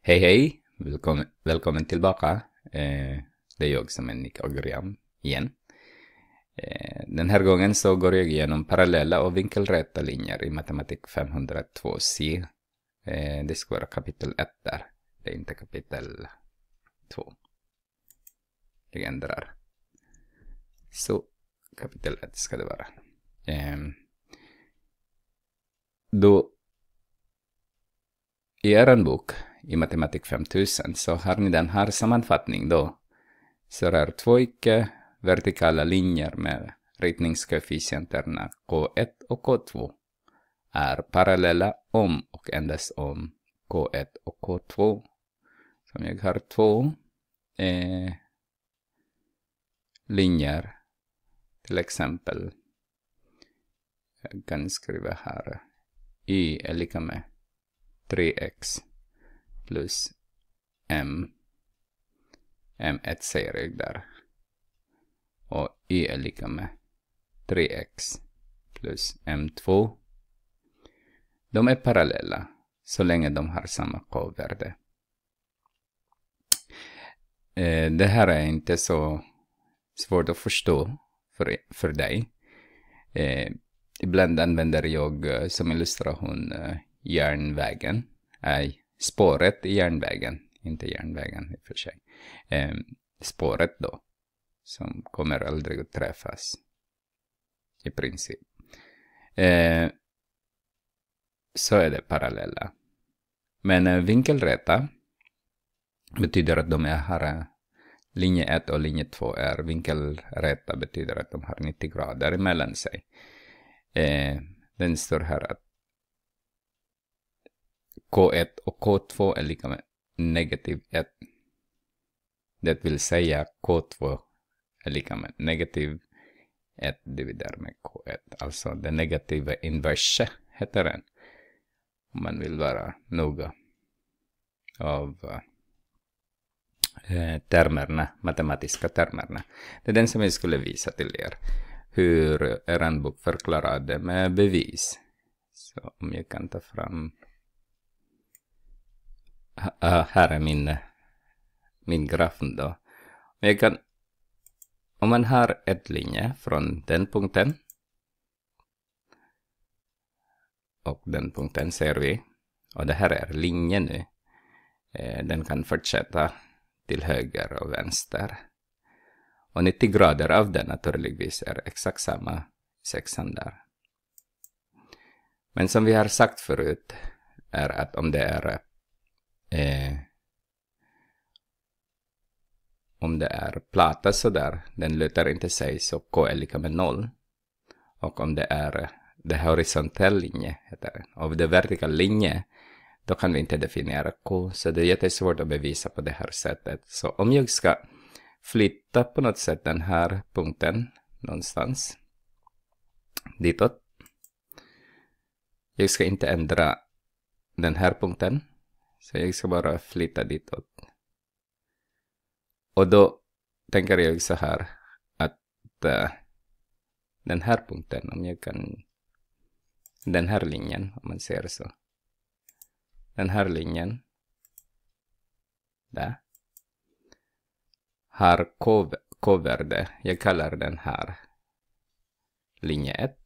Hej hej! Välkommen, välkommen tillbaka. Eh, det är jag som är Nick Agriam igen. Eh, den här gången så går jag igenom parallella och vinkelrätta linjer i matematik 502c. Eh, det ska vara kapitel 1 där. Det är inte kapitel 2. Jag ändrar. Så kapitel 1 ska det vara. Eh, då i er bok i Matematik 5000 så har ni den här sammanfattning då. Så det är två icke vertikala linjer med ritningskoefficienterna K1 och K2 är parallella om och endast om K1 och K2. Som jag har två eh, linjer, till exempel. Jag kan skriva här. Y är lika med 3x plus m. m1 säger jag där. Och y är lika med 3x plus m2. De är parallella så länge de har samma k-värde. Eh, det här är inte så svårt att förstå för, för dig. Eh, ibland använder jag eh, som illustration järnvägen spåret i järnvägen. Inte järnvägen i och för sig. Eh, spåret då. Som kommer aldrig att träffas. I princip. Eh, så är det parallella. Men eh, vinkelräta eh, betyder att de har. Linje 1 och linje 2 är vinkelräta betyder att de har 90 grader emellan sig. Eh, den står här att K1 och K2 är lika med negativ 1. Det vill säga K2 är lika med negativ 1 dividerat med K1. Alltså det negativa inverse heter den. Om man vill vara noga av eh, termerna, matematiska termerna. Det är den som jag skulle visa till er. Hur er bok förklarade med bevis. Så om jag kan ta fram här är min, min graf då. Jag kan, om man har ett linje från den punkten och den punkten ser vi, och det här är linjen nu. Eh, den kan fortsätta till höger och vänster. Och 90 grader av den naturligtvis är exakt samma sexan där. Men som vi har sagt förut är att om det är eh, om det är platta sådär, den lutar inte sig, så K är lika med noll. Och om det är eh, det horisontell linje, heter det. Och det vertikal linje, då kan vi inte definiera K. Så det är jättesvårt att bevisa på det här sättet. Så om jag ska flytta på något sätt den här punkten någonstans ditåt. Jag ska inte ändra den här punkten. Så jag ska bara flytta ditåt. Och då tänker jag så här att uh, den här punkten, om jag kan, den här linjen, om man ser så. Den här linjen, där, har k-värde, jag kallar den här linje 1.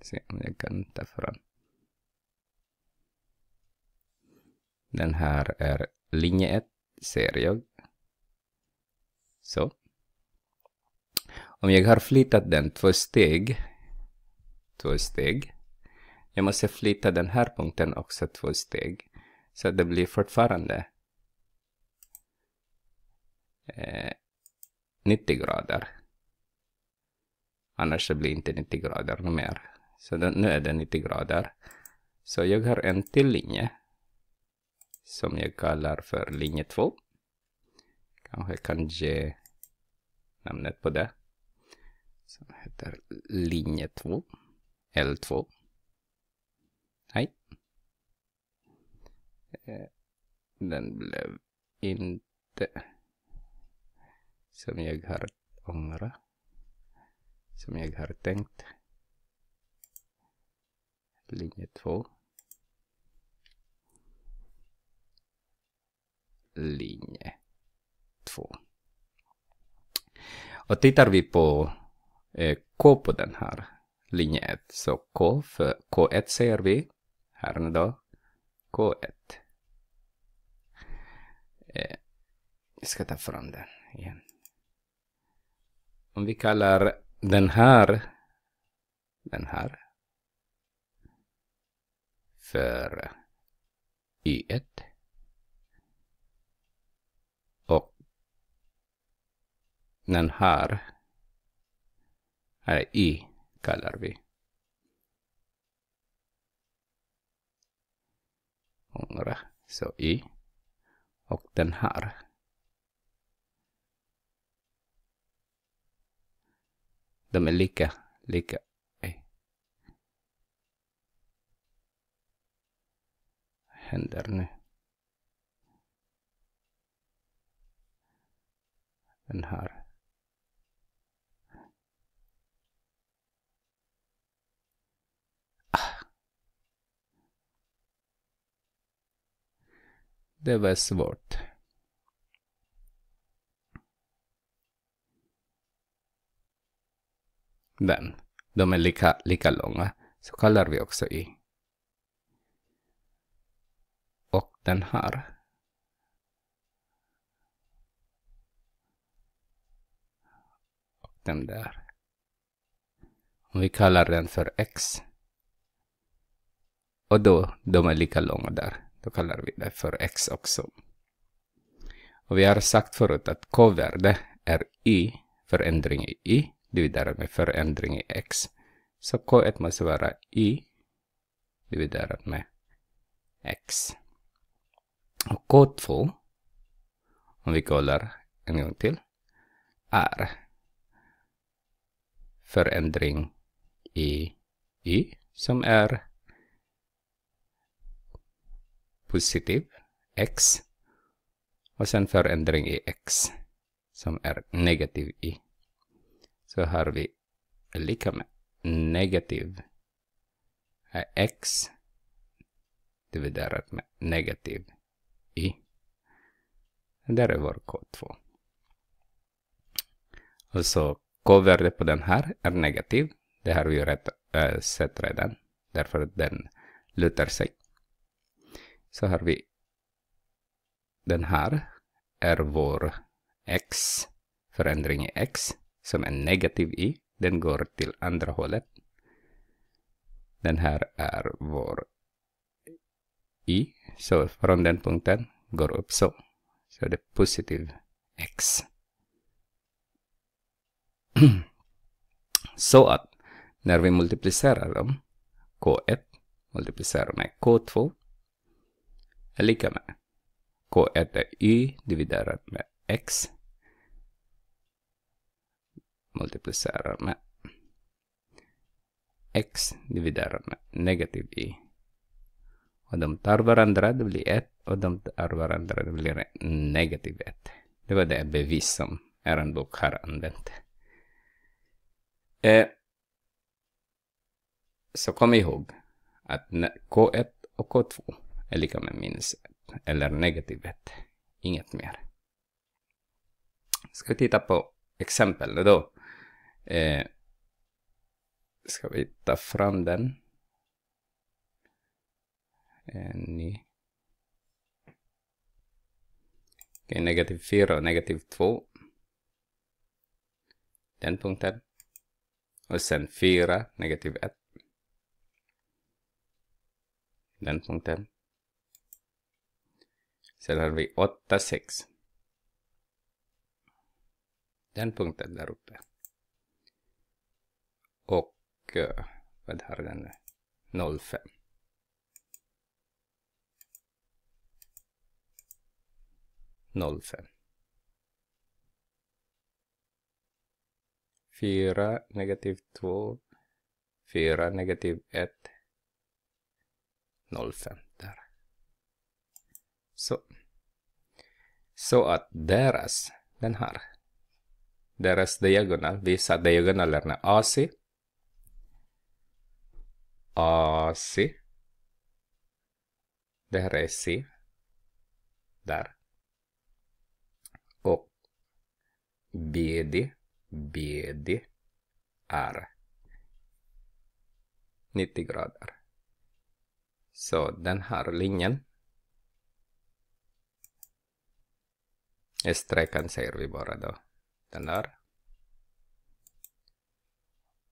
Se om jag kan ta fram. Den här är linje 1, ser jag. Så. Om jag har flyttat den två steg, två steg. Jag måste flytta den här punkten också två steg. Så det blir fortfarande eh, 90 grader. Annars blir det inte 90 grader mer. Så den, nu är det 90 grader. Så jag har en till linje som jag kallar för linje 2. Kanske kan ge namnet på det. Som heter linje 2. L2. Nej. Den blev inte som jag har ångrat. Som jag har tänkt. Linje 2. Linje 2. Och tittar vi på eh, K på den här linje 1, så K för K1 ser vi här nu då, K1. Eh, jag ska ta fram den igen. Om vi kallar den här, den här, för Y1. Och den här, är i, kallar vi. Ångra, så i. Och den här. De är lika, lika. Händer nu? Den här. Det var svårt. den, de är lika, lika långa, så kallar vi också i. Och den här. Och den där. Om vi kallar den för x. Och då, de är lika långa där. Då kallar vi det för x också. Och vi har sagt förut att k-värde är y, förändring i y dividerat med förändring i x. Så k1 måste vara y dividerat med x. Och k2, om vi kollar en gång till, är förändring i y som är positiv x och sen förändring i x som är negativ y så har vi lika med negativ x dividerat med negativ y. Där är vår K2. Och så K-värde på den här är negativ. Det har vi rätt, äh, sett redan. Därför att den lutar sig. Så har vi den här är vår x, förändring i x som är negativ i, den går till andra hållet. Den här är vår i, så från den punkten går upp så. Så det är positiv x. så att när vi multiplicerar dem, k1 multiplicerar med k2 är lika med k1 är y dividerat med x multiplicerar med x dividerat med negativ y. Och de tar varandra, det blir 1. Och de tar varandra, det blir negativ 1. Det var det bevis som er bok har använt. Eh, så kom ihåg att K1 och K2 är lika med minus 1. Eller negativ 1. Inget mer. Ska vi titta på exempel då. Eh, ska vi ta fram den? En ny. Okay, negativ 4 och negativ 2. Den punkten. Och sen 4, negativ 1. Den punkten. Sen har vi 8, 6. Den punkten där uppe. Och vad har den? 05. Noll fem. Fyra negativ två. Fyra negativ ett. Noll fem där. Så. Så att deras, den här, deras diagonal, visar diagonalerna AC AC. Det här är C. Där. och BD, BD är 90 grader. Så den här linjen S-sträckan säger vi bara då. Den där.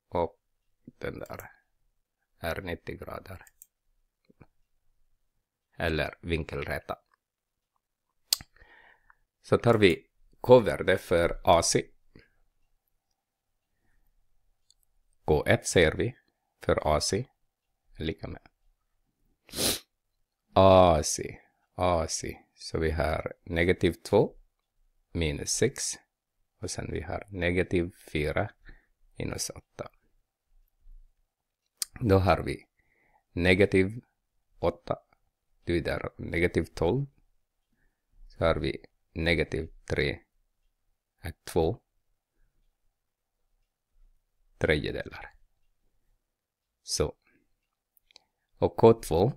Och den där är 90 grader. Eller vinkelräta. Så tar vi K-värde för AC. K1 ser vi för AC är lika med AC, AC. Så vi har negativ 2 minus 6 och sen vi har negativ 4 minus 8. Då har vi negativ 8 dividerat negativ 12 så har vi negativ 3 är 2 tredjedelar. Så. Och K2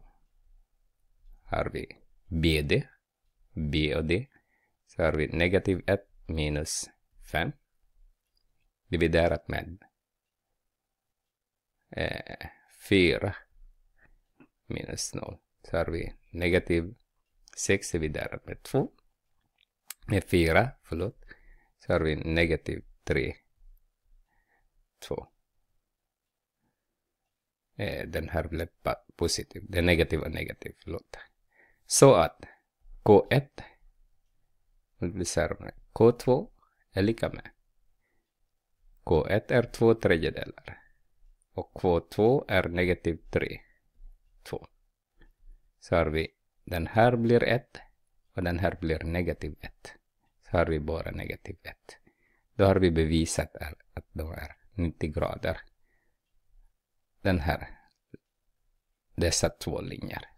har vi BD, B och D. Så har vi negativ 1 minus 5 dividerat med eh, 4 minus 0. Så har vi negativ 6 dividerat med 2 med 4, förlåt. Så har vi negativ 3 2. Eh, den här blev positiv. Det är negativ och negativ, förlåt. Så att K1 multiplicerar med K2 är lika med K1 är 2 tredjedelar och K2 är negativ 3. 2. Så har vi den här blir 1 och den här blir negativ 1. Så har vi bara negativ 1. Då har vi bevisat att de är 90 grader. Den här, dessa två linjer.